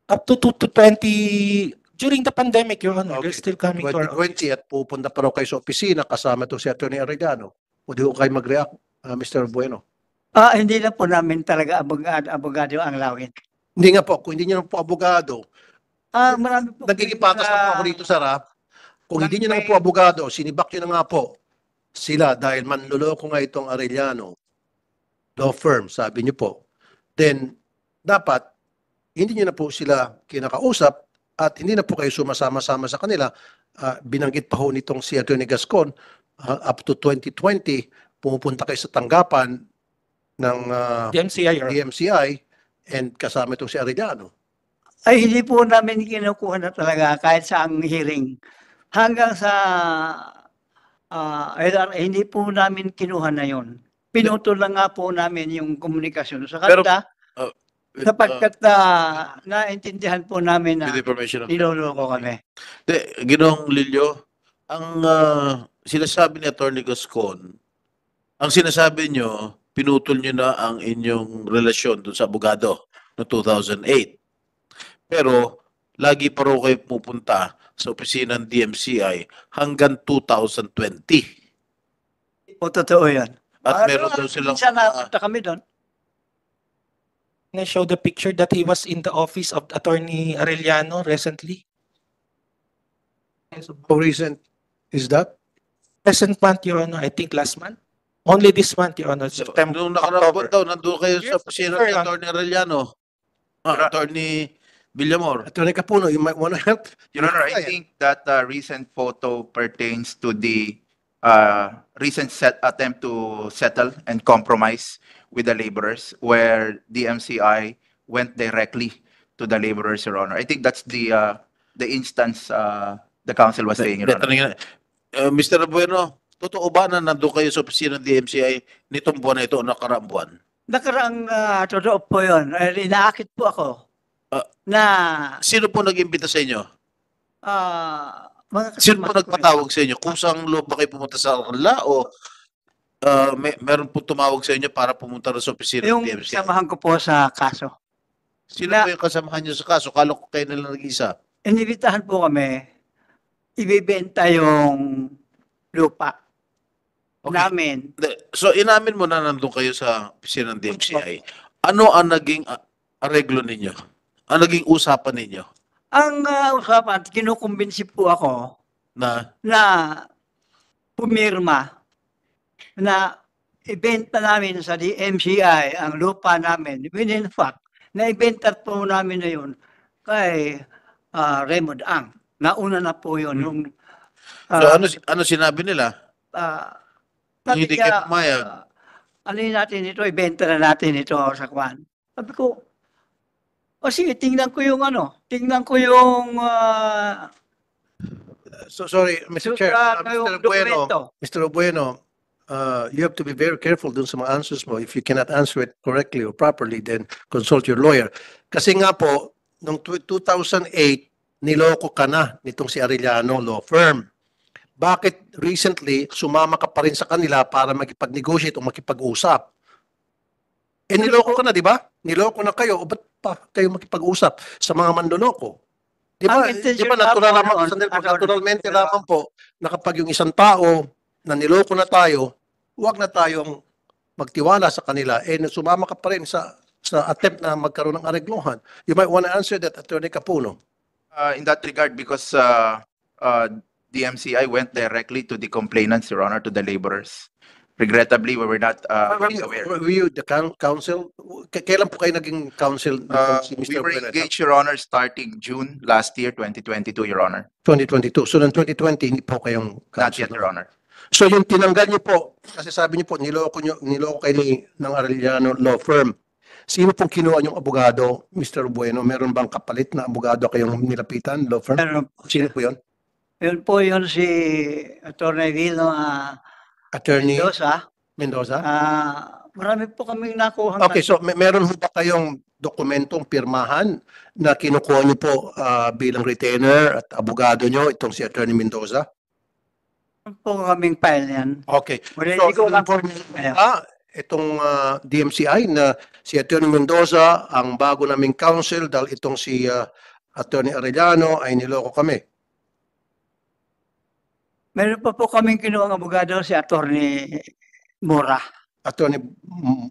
Up to, to, to 20, during the pandemic, Your Honor, they're Okay. still coming to our 2020 at pupunta pa raw kayo sa opisina kasama to si Attorney Arellano. Di ko kayo mag-react, ah, Mr. Bueno. ah, hindi na po namin talaga abogado, abogado ang lawin. Hindi nga po, kung hindi nyo na po abogado, Ah, marami po. nagigipatas na po ako Ah, dito, sir, ha? Kung hindi nyo na po abogado, sinibak nyo na nga po sila dahil manluloko nga itong Arellano law firm, sabi niyo po, then dapat hindi niyo na po sila kinakausap at hindi na po kayo sumasama-sama sa kanila. Ah, binanggit pa ho nitong si Atty. Gascon, ah, up to 2020, pumupunta kayo sa tanggapan ng ah, DMCI, Your Honor. DMCI and kasama itong si Arellano. Ay hindi po namin kinukuha na talaga kahit sa ang hearing. Hanggang sa ah, LRA, hindi po namin kinuha na yon. Pinutol lang nga po namin yung komunikasyon sa Pero, kanila uh, sapagkat ah, naintindihan po namin na niloloko kami. De, Ginong Lilyo, ang ah, sinasabi ni Attorney Gascon, ang sinasabi nyo, pinutol nyo na ang inyong relasyon dun sa abogado no 2008. Pero, lagi pa raw kayo pupunta sa opisina ng DMCI hanggang 2020. O totoo yan. At meron daw silang Minsan napunta kami doon. Can I show the picture that he was in the office of Attorney Arellano recently? How recent is that? Recent month, Your Honor, I think last month. Only this month, Your Honor, September. Nung nakaraan October. daw, nandun kayo sa Yes, opisina sir, ni. Attorney Arellano. Ah, Attorney Villamor. Attorney Capuno, you might want to help. Your Honor, I think that uh, recent photo pertains to the uh, recent set attempt to settle and compromise with the laborers, where the MCI went directly to the laborers, Your Honor. I think that's the uh, the instance uh, the council was saying, Your Honor. Uh, Mr. Bueno, totoo ba na nandun kayo sa opisina ng DMCI nitong buwan na ito o nakaraang buwan? Nakaraang ah, totoo po yun. Eh, inaakit po ako Ah. na Sino po nag-imbita sa inyo? ah, mga Sino po nagpatawag sa inyo? Kusang loob ba kayo pumunta sa kanila o uh, may, meron po tumawag sa inyo para pumunta rin sa opisina Yung ng DMCI? samahan ko po sa kaso. Sino na- po yung kasamahan niyo sa kaso? Kala ko kayo nila nag-isa. Inibitahan po kami, ibibenta yung lupa Okay. namin. So inamin mo na nandun kayo sa opisina ng DMCI. Ano ang naging uh, areglo ninyo? Ang naging usapan ninyo? Ang ah, usapan, kinukumbinsi po ako Na na pumirma na ibenta namin sa DMCI ang lupa namin. When in fact, na-ibenta po namin na yun kay ah, Raymond Ang. Nauna na po yun. Nung, so ah, ano ano sinabi nila? ah, Hindi niya, pumayag. ah, ano natin ito, ibenta na natin ito sa kwan. Sabi ko, o sige, tingnan ko yung ano, tingnan ko yung ah, So sorry, Mr. Chair. Uh, yung Mr. Bueno. Mr. Bueno, uh, you have to be very careful dun sa mga answers mo. If you cannot answer it correctly or properly, then consult your lawyer. Kasi nga po, noong tw- 2008, niloko ka na nitong si Arellano Law Firm. Bakit recently sumama ka pa rin sa kanila para makipag-negotiate o makipag-usap? Eh niloko ka na, di ba? Niloko na kayo. O ba't pa kayo makipag-usap sa mga manloloko? Di ba, Ang di intention ba natural naman, noon, sandali po, naturalmente lamang po na kapag yung isang tao na niloko na tayo, huwag na tayong magtiwala sa kanila. Eh, sumama ka pa rin sa sa attempt na magkaroon ng aregluhan. You might want to answer that, Attorney Capuno. Uh, in that regard, because uh, uh, the MCI went directly to the complainants, Your Honor, to the laborers. Regrettably, we were not uh, Were made you- aware. were you the coun- counsel? K- Kailan po kayo naging counsel Uh, nitong si we Mr. were Bueneta? engaged, Your Honor, starting June last year, 2022, Your Honor. 2022. So, noong 2020, hindi po kayong Not yet, Your Honor. So, yung tinanggal niyo po, kasi sabi niyo po, niloko, niyo, niloko kayo ni, ng Arellano Law Firm. Sino pong kinuha yung abogado, Mr. Bueno? Meron bang kapalit na abogado kayong nilapitan, law firm? Pero, Sino po yun? yun po yun si Atty. Vino ah, Attorney Mendoza. Mendoza? Ah, marami po kaming nakuha. Okay, so may, meron ho ba kayong dokumentong pirmahan na kinukuha niyo po ah, bilang retainer at abogado niyo itong si Attorney Mendoza? po kaming file yan. Okay. Wala, So, hindi ko po Ah, itong ah, DMCI na si Attorney Mendoza ang bago naming counsel dahil itong si ah, Attorney Arellano ay niloko kami. Meron pa po kaming kinuha ng abogado si Atty. Mora. Attorney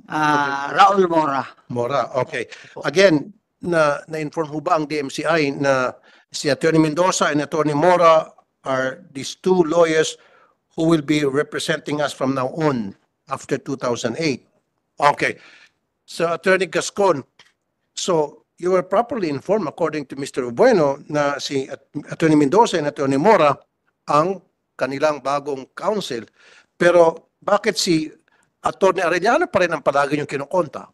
Ah, Raul Mora. Mora, okay. Again, na na-inform ho ba ang DMCI na si Attorney Mendoza and Attorney Mora are these two lawyers who will be representing us from now on after 2008. Okay. So Attorney Gascon, so you were properly informed according to Mr. Bueno na si At- Attorney Mendoza and Attorney Mora ang kanilang bagong counsel. Pero bakit si Attorney Arellano pa rin ang palagi yung kinukonta?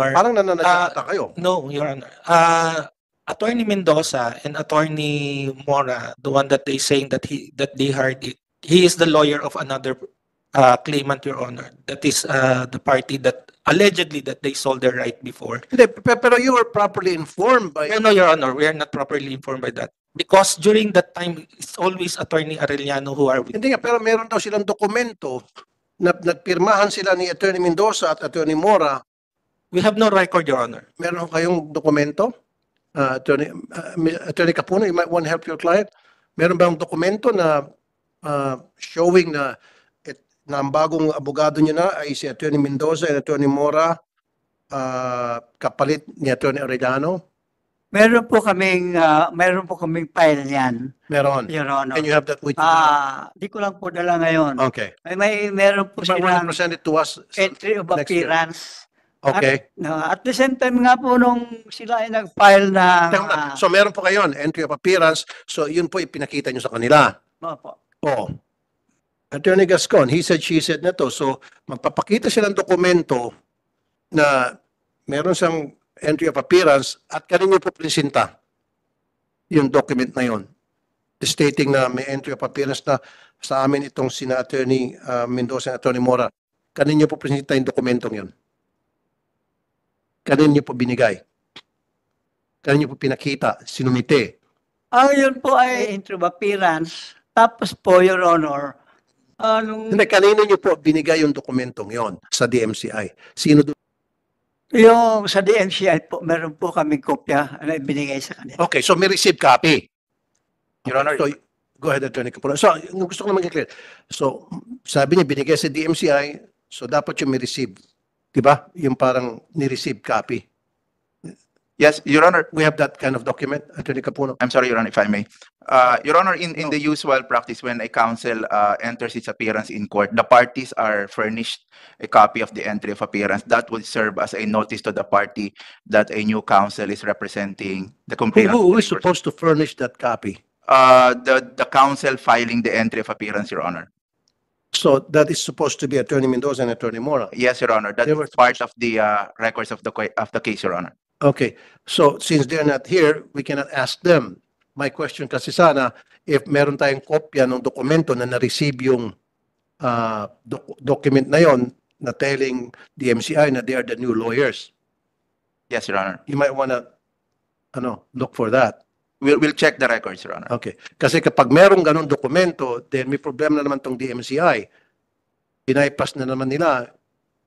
Or- Parang nananagata kayo. No, Your Honor. Uh, Attorney Mendoza and Attorney Mora, the one that they saying that he that they hired it, he is the lawyer of another uh, claimant, Your Honor. That is uh, the party that allegedly that they sold their right before. Hindi, pe- pero you were properly informed by No, no, Your Honor, we are not properly informed by that. Because during that time, it's always Attorney Arellano who are with. Hindi nga, pero meron daw silang dokumento na nagpirmahan sila ni Attorney Mendoza at Attorney Mora. We have no record, Your Honor. Meron kayong dokumento? Uh, Attorney, uh, Attorney Capuno, you might want to help your client. Meron bang dokumento na uh, showing na, it, na ang bagong abogado niyo na ay si Attorney Mendoza and Attorney Mora uh, kapalit ni Attorney Arellano? Meron po kaming, ah, meron po kaming file yan, Meron. Your Honor. And you have that with you? Ah, di ko lang po dala ngayon. Okay. May, may meron po You want to silang present it to us. entry of next year. appearance. Okay. No, at the same time nga po nung sila ay nag-file ng Teka muna. ah, So meron po kayo, entry of appearance. So yun po ipinakita nyo sa kanila. opo. Oo. Attorney Gascon, he said, she said na to. So magpapakita siya ng dokumento na meron siyang entry of appearance at kanino po presenta yung document na yon stating na may entry of appearance na sa amin itong sina Attorney uh, Mendoza at Attorney Mora. Kanino po presenta yung dokumentong yun? Kanino po binigay? Kanino po pinakita? Sinumite? Ang yun po ay entry of appearance. Tapos po, Your Honor, anong Hindi, kanino nyo po binigay yung dokumentong yon sa DMCI? Sino yung sa DMCI po, meron po kaming kopya na ibinigay sa kanila. Okay, so may receive copy. Your Honor, So, go ahead, Attorney Capula. So, gusto ko naman i-clear. So, sabi niya, binigay sa DMCI, so dapat yung may receive. Di ba? Yung parang ni-receive copy. Yes, Your Honor, We have that kind of document, Attorney Capuno. I'm sorry, Your Honor, if I may. Uh, Your Honor, in, in the usual practice, when a counsel uh, enters its appearance in court, the parties are furnished a copy of the entry of appearance. That would serve as a notice to the party that a new counsel is representing the Who, complainant. who is supposed to furnish that copy? Uh, the, the counsel filing the entry of appearance, Your Honor. So, that is supposed to be Attorney Mendoza and Attorney Mora. Yes, Your Honor, that They were is part of the uh, records of the, que- of the case, Your Honor. Okay, so since they're not here, we cannot ask them. My question kasi sana, if meron tayong kopya ng dokumento na na-receive yung ah, doc- document na yon na telling the MCI na they are the new lawyers, Yes, Your Honor. you might wanna ano, look for that. We'll, we'll check the records, Your Honor. Okay. Kasi kapag merong ganong dokumento, then may problema na naman tong DMCI. Binaypas na naman nila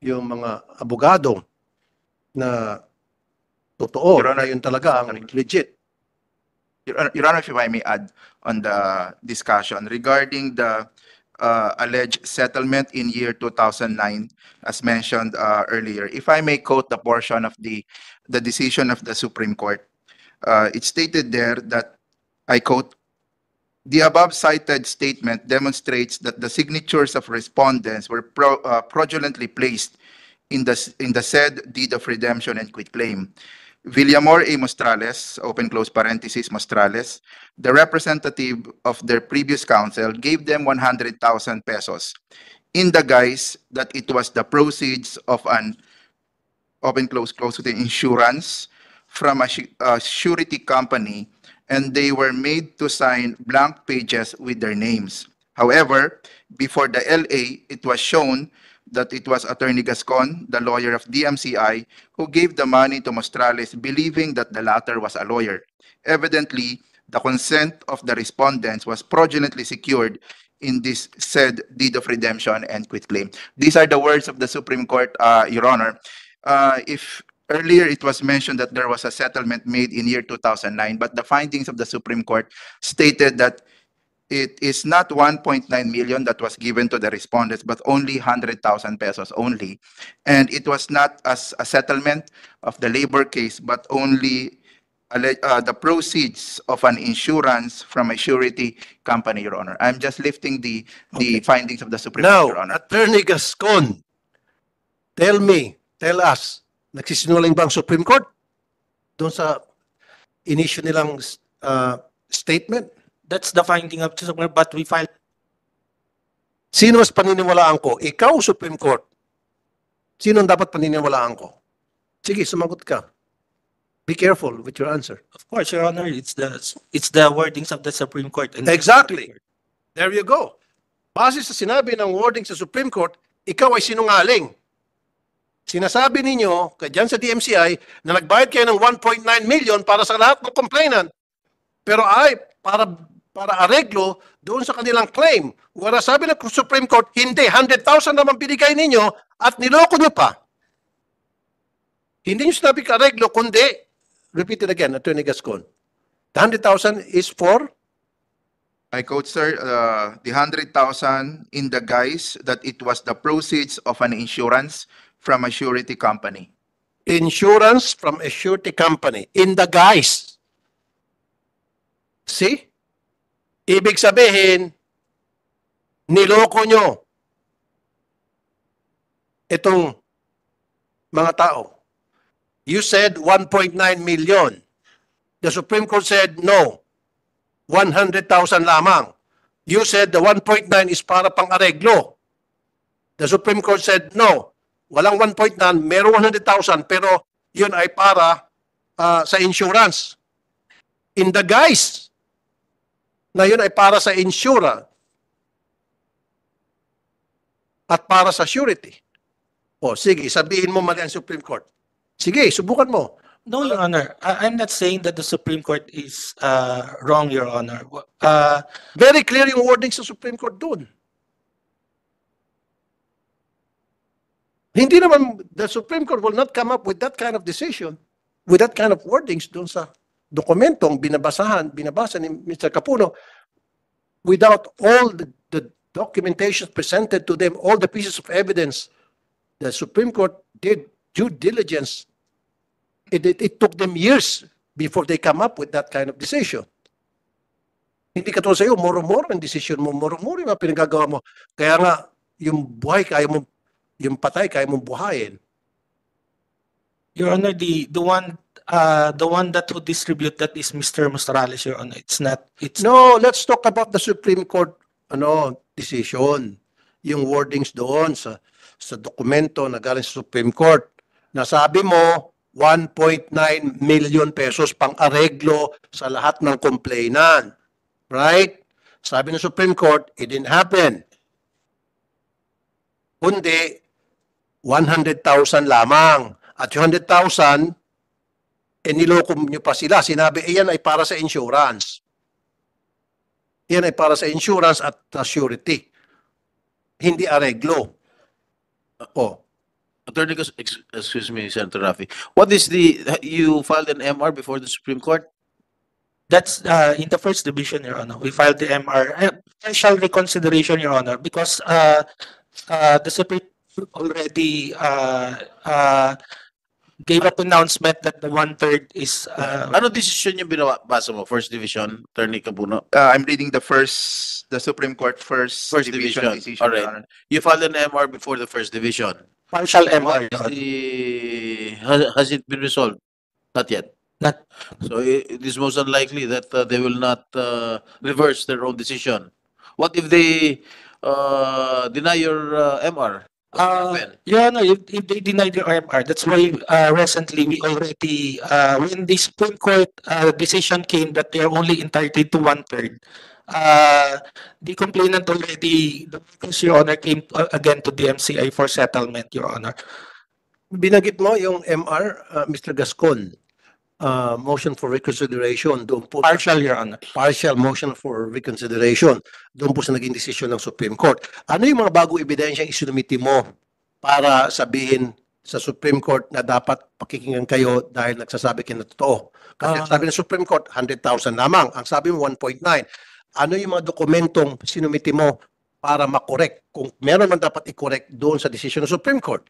yung mga abogado na totoo, Your Honor, na yun talaga ang legit. Your Honor, Your Honor, if I may add on the discussion regarding the uh, alleged settlement in year 2009, as mentioned uh, earlier, if I may quote the portion of the, the decision of the Supreme Court, uh, it stated there that, I quote, "The above cited statement demonstrates that the signatures of respondents were pro- uh, fraudulently placed in the, s- in the said deed of redemption and quitclaim. Villamor A. Mostrales, open close parenthesis, Mostrales, the representative of their previous counsel gave them 100,000 pesos in the guise that it was the proceeds of an open close close the insurance from a a surety company and they were made to sign blank pages with their names. However, before the LA, it was shown that it was Attorney Gascon, the lawyer of DMCI, who gave the money to Mostrales believing that the latter was a lawyer. Evidently, the consent of the respondents was fraudulently secured in this said deed of redemption and quitclaim. These are the words of the Supreme Court, uh, Your Honor. Uh, if earlier it was mentioned that there was a settlement made in year 2009, but the findings of the Supreme Court stated that it is not 1.9 million that was given to the respondents, but only 100,000 pesos only. And it was not as a settlement of the labor case, but only uh, the proceeds of an insurance from a surety company, Your Honor. I'm just lifting the, the findings of the Supreme Court, Now, Your Honor. Attorney Gascon, tell me, tell us, nagsisinungaling ba ang Supreme Court doon sa inisyu nilang uh, statement? That's the finding of the Supreme, but we filed Sino mas paniniwalaan ko? Ikaw o Supreme Court? Sino ang dapat paniniwalaan ko? Sige, sumagot ka. Be careful with your answer. Of course, Your Honor, it's the it's the wordings of the Supreme Court. and- Exactly. There you go. Base sa sinabi ng wording sa Supreme Court, ikaw ay sinungaling. Sinasabi ninyo, dyan sa DMCI, na nagbayad kayo ng 1.9 million para sa lahat ng complainant. Pero ay, para para areglo doon sa kanilang claim. Wala sabi ng Supreme Court, hindi, 100,000 naman binigay ninyo at niloko nyo pa. Hindi nyo sinabi ka areglo, kundi, repeat it again, Attorney Gascon. The 100,000 is for I quote, sir, uh, the hundred thousand in the guise that it was the proceeds of an insurance from a surety company. insurance from a surety company in the guise. See? Ibig sabihin, niloko nyo itong mga tao. You said 1.9 million. The Supreme Court said no. 100,000 lamang. You said the 1.9 is para pang areglo. The Supreme Court said no. Walang 1.9, meron 100,000 pero yun ay para ah, sa insurance. In the guise na yun ay para sa insurance at para sa surety. O sige, sabihin mo mali ang Supreme Court. Sige, subukan mo. No, Your Honor, I, I'm not saying that the Supreme Court is uh, wrong, Your Honor. Uh, Very clear yung wording sa Supreme Court doon. Hindi naman, the Supreme Court will not come up with that kind of decision, with that kind of wordings doon sa dokumentong binabasahan, binabasa ni Mr. Capuno, without all the, the documentation presented to them, all the pieces of evidence, the Supreme Court did due diligence. It, it, it took them years before they come up with that kind of decision. Hindi ka tulad sa'yo, moro-moro ang decision mo, moro-moro yung pinagagawa mo. Kaya nga, yung buhay, kaya mo, yung patay, kaya mong buhayin. Your Honor, the, the one, uh, the one that would distribute that is Mr. Mostrales, Your Honor. It's not, it's No, let's talk about the Supreme Court ano decision. Yung wordings doon sa sa dokumento na galing sa Supreme Court. Nasabi mo 1.9 million pesos pang areglo sa lahat ng complainant. Right? Sabi ng Supreme Court, it didn't happen. Kundi 100,000 lamang. At yung 100,000, eh nyo pa sila. Sinabi, eh yan ay para sa insurance. Yan ay para sa insurance at uh, surety. Hindi areglo. Oh, Attorney, excuse me, Senator Rafi. What is the, you filed an MR before the Supreme Court? That's uh, in the first division, Your Honor. We filed the MR, partial reconsideration, Your Honor, because uh, uh, the Supreme Court already uh, uh, gave a pronouncement that the one-third is, uh, Ano decision yung binabasa mo? First Division, Attorney Capuno? Uh, I'm reading the first, the Supreme Court First First Division Division, decision, all right. You filed an MR before the First Division. partial MR, the, has, has it been resolved? Not yet. Not- So i- it is most unlikely that uh, they will not uh, reverse their own decision. What if they uh, deny your uh, MR? Uh? Your Honor, if, if they denied your OMR, that's why uh, recently we already, uh, when the Supreme Court uh, decision came that they are only entitled to one-third, uh, the complainant already, the because Your Honor came uh, again to the MCI for settlement, Your Honor. binanggit mo yung MR, uh, Mr. Gascon, uh, motion for reconsideration. Doon po, Partial, Your Honor. partial motion for reconsideration. Doon po sa naging desisyon ng Supreme Court. Ano yung mga bagong ebidensya isinumiti mo para sabihin sa Supreme Court na dapat pakikinggan kayo dahil nagsasabi kayo na totoo? Kasi ang Ah. sabi ng Supreme Court, 100,000 lamang. Ang sabi mo, 1.9. Ano yung mga dokumentong sinumiti mo para makorek? Kung meron man dapat i-correct doon sa desisyon ng Supreme Court.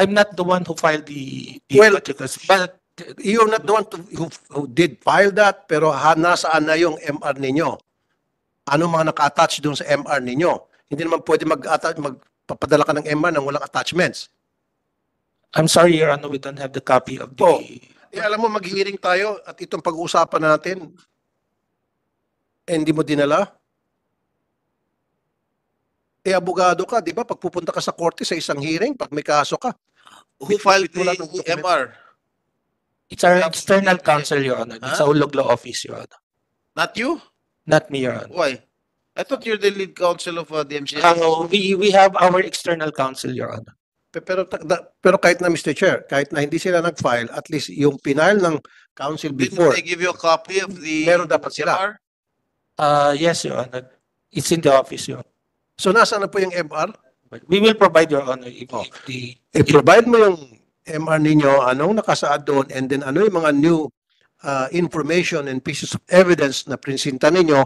I'm not the one who filed the, the Well- articles, but You're not the one to, who, who did file that, pero ha, nasaan na yung MR ninyo? Ano mga naka-attach doon sa MR ninyo? Hindi naman pwede mag-attach, magpapadala ka ng MR nang walang attachments. I'm sorry, Your Honor, we don't have the copy of the... Oh. Eh, alam mo, mag-hearing tayo at itong pag-uusapan natin, eh, hindi mo dinala? Eh, abogado ka, di ba? Pag pupunta ka sa korte sa isang hearing, pag may kaso ka, Who filed the. MR? It's our external counsel, Your Honor. It's Huh? our Ulog Law Office, Your Honor. Not you? Not me, Your Honor. Why? I thought you're the lead counsel of uh, the MCI. Uh, we, we have our external counsel, Your Honor. Pe- Pero, ta- da- pero kahit na Mr. Chair, kahit na hindi sila nag-file, at least yung pinile ng council Didn't before, they give you a copy of the Meron dapat sila. MR? Uh, yes, Your Honor. It's in the office, Your Honor. so nasaan na po yung MR? But we will provide, Your Honor, if, Oh. if the... I-provide mo yung MR ninyo, anong nakasaad doon, and then ano yung mga new uh, information and pieces of evidence na prinsinta ninyo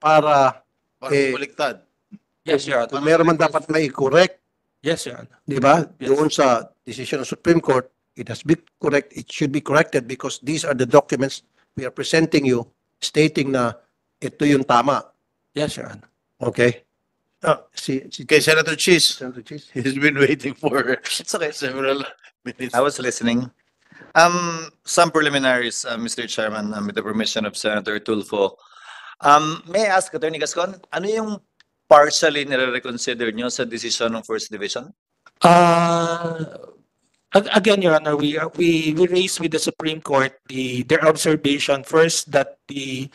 para Para Eh, baliktad. Yes, Your Honor. meron man dapat may correct, Yes, Your Honor. di ba? Yes. Doon sa decision ng Supreme Court, it has been correct, it should be corrected because these are the documents we are presenting you stating na ito yung tama. Yes, Your Honor. Okay? Ah, si, si Okay, Senator Cheese. Senator Cheese. He's been waiting for It's okay. several minutes. I was listening. Um, some preliminaries, uh, Mr. Chairman, um, with the permission of Senator Tulfo. Um, may I ask, Attorney Gascon, ano yung partially nire-reconsider nyo sa decision ng First Division? Uh, ag- again, Your Honor, we, we, we raised with the Supreme Court the, their observation first that the,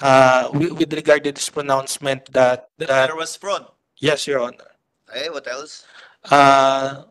uh, with, regard to this pronouncement that, that, There was fraud. yes, Your Honor. Okay, what else? Uh,